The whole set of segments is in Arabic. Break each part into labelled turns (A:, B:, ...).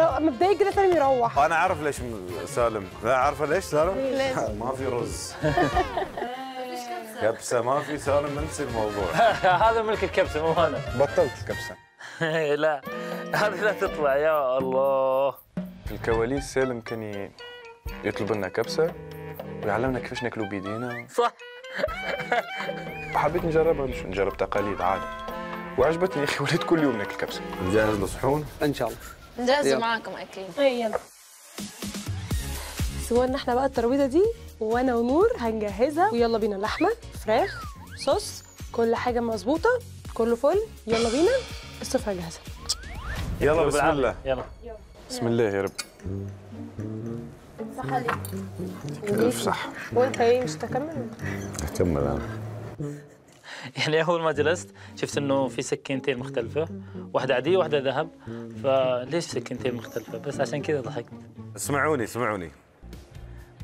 A: مبدئيا كده سالم يروح.
B: أنا عارف ليش سالم. لا عارفه ليش سالم؟ ما في رز. كبسة ما في سالم انسي الموضوع.
C: هذا ملك الكبسة مو أنا.
D: بطلت كبسه
C: لا هذه لا تطلع يا الله.
D: في الكواليس سالم كان يطلب لنا كبسة ويعلمنا كيفاش ناكلوا بيدينا.
C: صح.
D: حبيت نجربها مش نجرب تقاليد عادي. وعجبتني يا أخي وليت كل يوم ناكل كبسة.
B: نجهز الصحون
E: إن شاء الله. يلا.
F: معاكم أكيد.
A: اي يلا. سوينا إحنا بقى الترابيزه دي وأنا ونور هنجهزها. ويلا بينا لحمة فراخ صوص كل حاجة مظبوطة كله فل. يلا بينا السفره جاهزة.
B: يلا بسم. الله.
C: يلا.
D: بسم الله يا رب.
A: صح عليك
D: الف صح
A: وانت إيه مش تكمل؟
B: كمل أنا.
C: يعني أول ما جلست شفت إنه في سكينتين مختلفة. واحدة عادية واحدة ذهب. فليش سكينتين مختلفة؟ بس عشان كذا ضحكت.
B: اسمعوني اسمعوني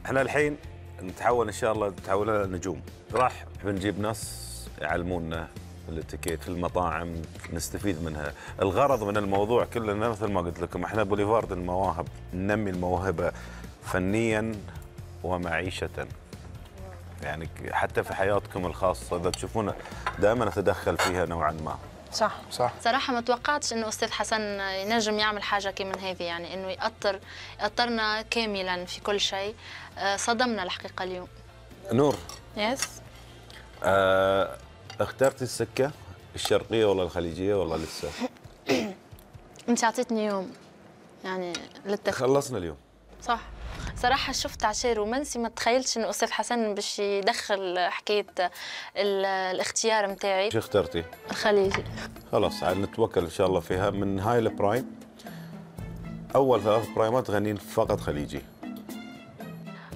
B: إحنا الحين نتحول إن شاء الله نتحول إلى نجوم. راح بنجيب ناس يعلمونا الاتيكيت في المطاعم نستفيد منها. الغرض من الموضوع كلنا مثل ما قلت لكم إحنا بوليفارد المواهب ننمي الموهبة فنيا ومعيشة. يعني حتى في حياتكم الخاصة إذا تشوفون دائما أتدخل فيها نوعا ما.
A: صح.
D: صح.
F: صراحة ما توقعتش إنه أستاذ حسن ينجم يعمل حاجة كمن هذه يعني إنه يأطر يأطرنا كاملا في كل شيء. آه، صدمنا الحقيقة اليوم.
B: نور.
F: يس
B: آه اخترتي السكة الشرقية ولا الخليجية ولا لسه؟
F: أنت أعطيتني يوم يعني للتفكير
B: خلصنا اليوم.
F: صح. صراحة شفت عشان رومانسي ما تخيلتش انه أستاذ حسن باش يدخل حكاية ال- الاختيار متاعي.
B: شو اخترتي؟
F: الخليجي.
B: خلاص عاد نتوكل إن شاء الله فيها. من هاي ال prime أول ثلاث برايمات غنين فقط خليجي.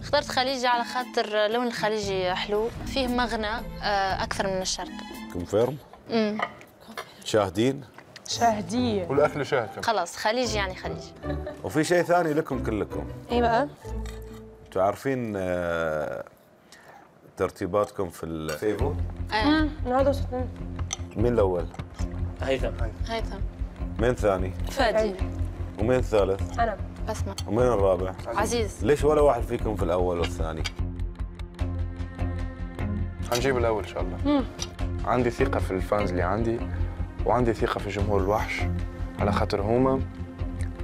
F: اخترت خليجي على خاطر لون الخليجي حلو فيه مغنى آه، أكثر من الشرق.
B: confirm؟
F: امم
B: شاهدين؟
A: شاهديه.
D: والأكل شاهد كمان.
F: خلاص خليجي يعني خليجي
B: وفي شيء ثاني لكم كلكم.
A: إيه بقى؟
B: أنتوا عارفين آه، ترتيباتكم في الفيفو.
A: النهارده وصلنا
B: مين الأول؟
C: هيثم.
F: هيثم.
B: مين الثاني؟
F: فادي.
B: ومين الثالث؟
A: أنا.
F: بسمة.
B: ومين الرابع؟
F: عزيز.
B: ليش ولا واحد فيكم في الأول والثاني؟
D: حنجيب الأول إن شاء الله. عندي ثقة في ال fans اللي عندي. وعندي ثقة في جمهور الوحش. على خاطر هما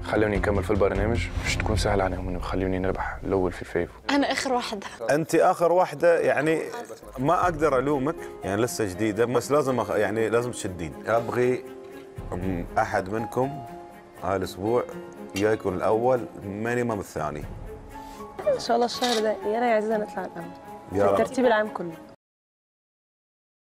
D: خلوني نكمل في البرنامج مش تكون سهلة عليهم إنه يخلوني نربح الأول في الفيفو.
F: أنا آخر واحدة.
B: أنت آخر واحدة يعني ما أقدر ألومك يعني لسه جديدة بس لازم أخ... يعني لازم تشدين. أبغي أحد منكم هذا الأسبوع يا يكون الأول minimum الثاني
A: إن شاء الله الشهر ده يا أنا يا عزيزه نطلع الأول.
B: يا
A: في
B: رب.
A: الترتيب العام كله.